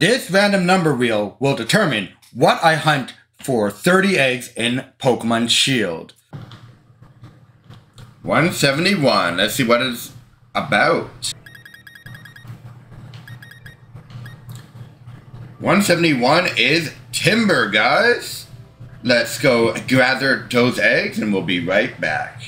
This random number wheel will determine what I hunt for 30 eggs in Pokemon Shield. 171. Let's see what it's about. 171 is Timburr, guys. Let's go gather those eggs and we'll be right back.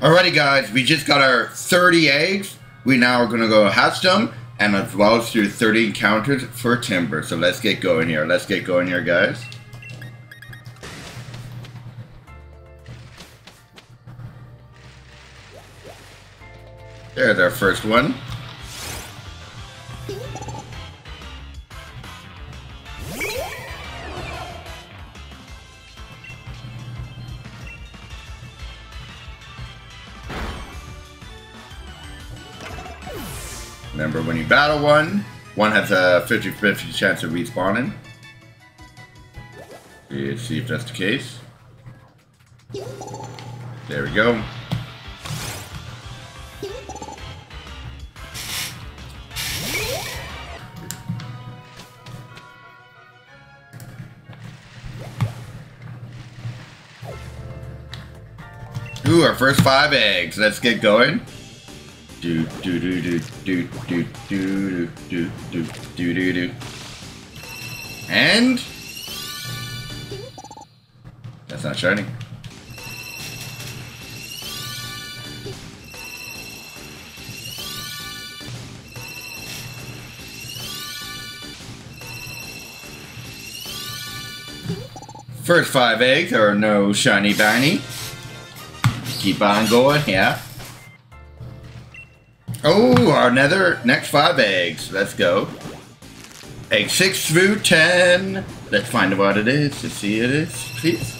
Alrighty guys, we just got our 30 eggs. We now are to go hatch them and as well as do 30 encounters for Timburr. So let's get going here. Let's get going here guys. There's our first one. Remember, when you battle one, one has a 50-50 chance of respawning. Let's see if that's the case. There we go. Ooh, our first five eggs. Let's get going. Do do do do do do do do do do do do. And that's not shining. First five eggs are no shiny biny. Keep on going, yeah. Oh, our nether next five eggs. Let's go. Egg six through ten. Let's find out what it is. To see it is, please.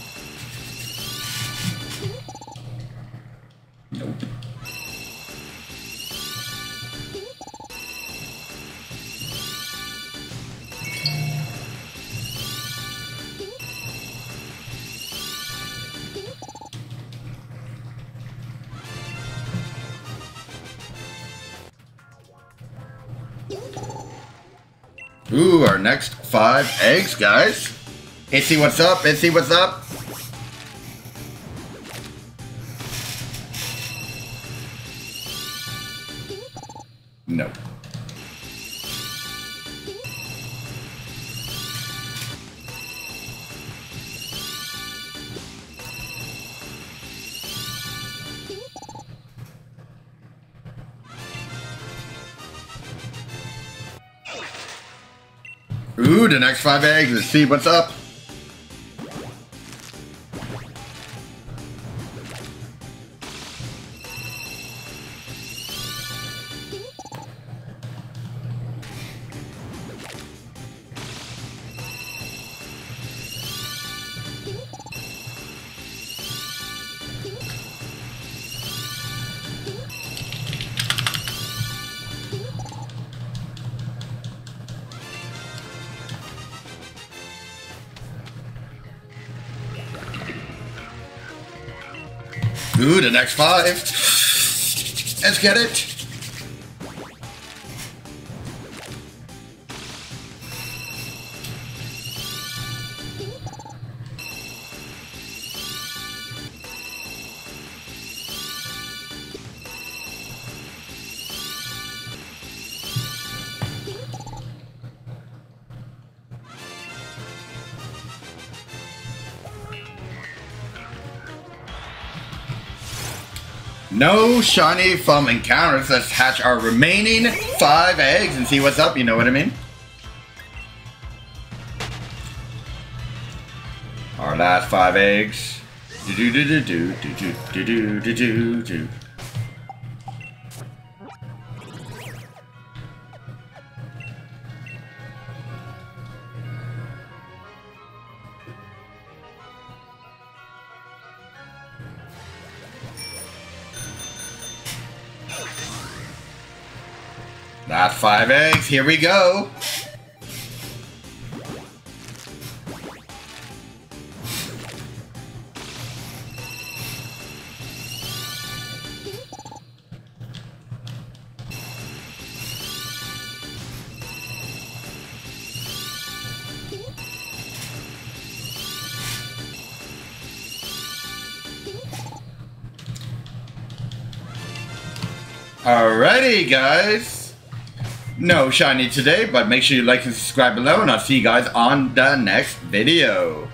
Ooh, our next five eggs, guys. Itsy, what's up? Itsy, what's up? Ooh, the next five eggs. Let's see what's up. Ooh, the next five. Let's get it. No shiny from encounters. Let's hatch our remaining five eggs and see what's up. You know what I mean? Our last five eggs. Do do do do do do do do do do do. Last five eggs. Here we go. Alrighty, guys. No shiny today, but make sure you like and subscribe below, and I'll see you guys on the next video.